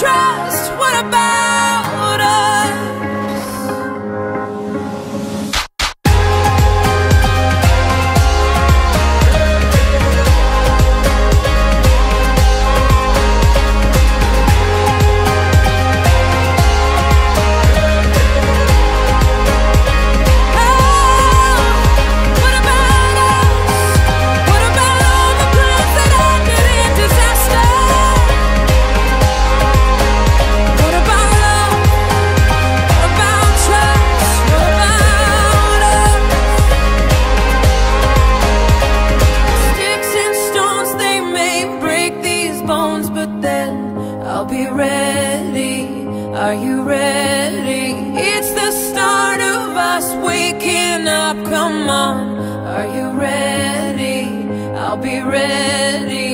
try Are you ready? It's the start of us waking up, come on Are you ready? I'll be ready